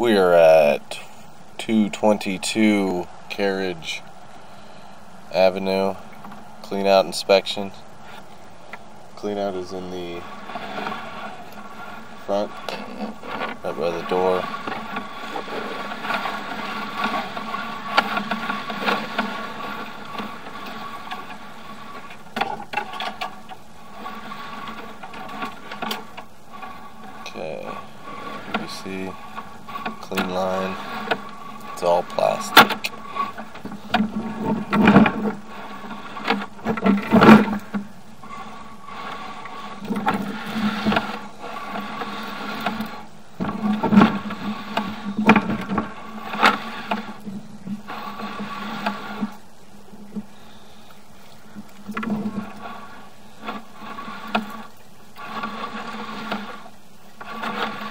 We are at 222 Carriage Avenue. Clean out inspection. Clean out is in the front, right by the door. Okay, see, line. It's all plastic.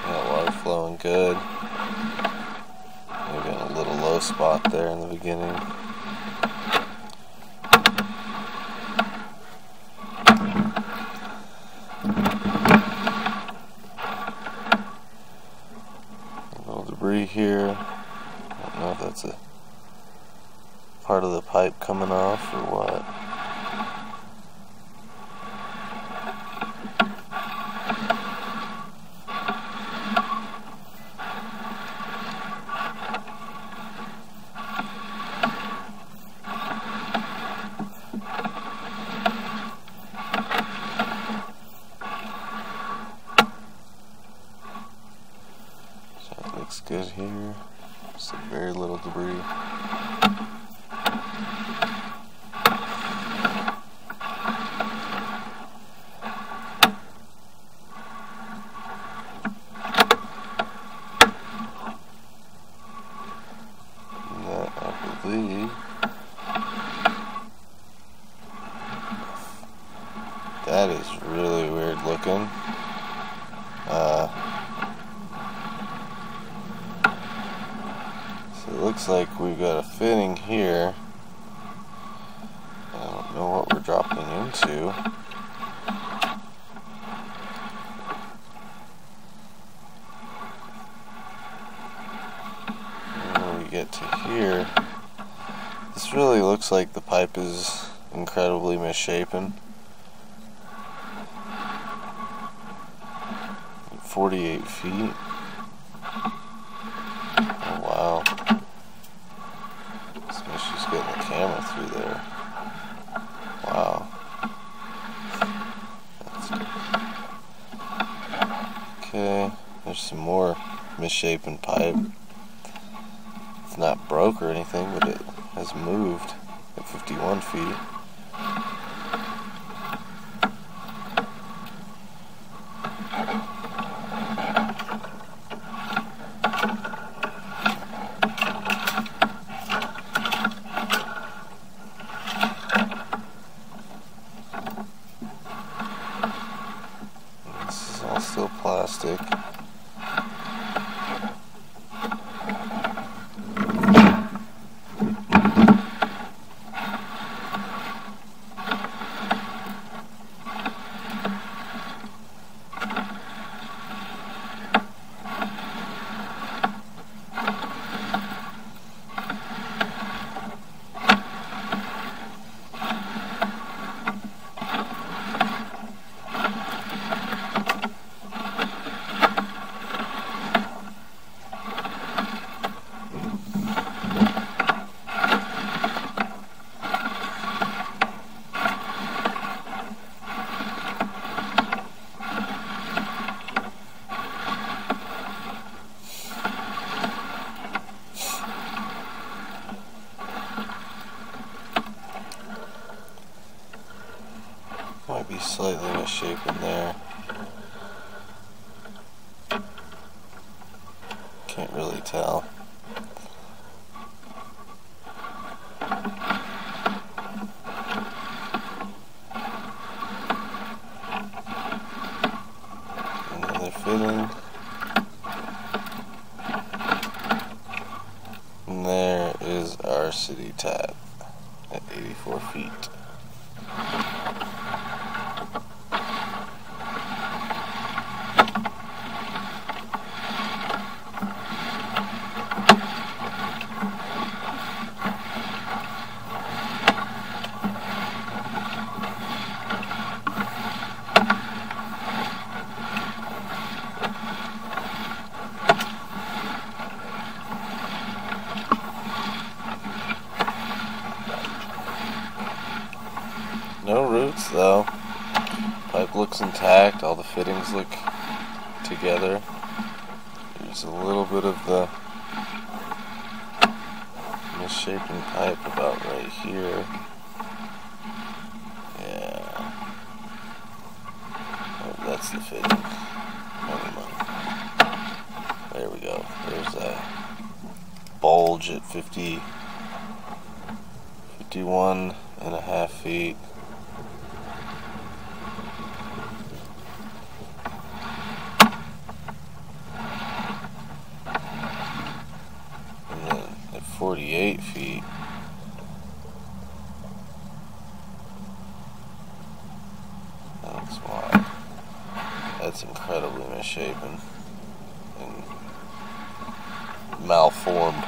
Yeah, water flowing good. Maybe a little low spot there in the beginning. Little debris here. I don't know if that's a part of the pipe coming off or what. Looks good here. Just very little debris. That, is really weird looking. Uh, So it looks like we've got a fitting here. I don't know what we're dropping into. When we get to here, this really looks like the pipe is incredibly misshapen. 48 feet. Oh wow. Getting the camera through there. Wow. Okay, there's some more misshapen pipe. It's not broke or anything, but it has moved at 51 feet. This is all still plastic. Might be slightly misshapen there. Can't really tell. Another fitting. And there is our city tap at 84 feet. Looks intact. All the fittings look together. There's a little bit of the misshapen pipe about right here. Yeah. Oh, that's the fitting. Never mind. There we go. There's that bulge at 50, 51 and a half feet. And then at 48 feet, that's wide. That's incredibly misshapen and malformed.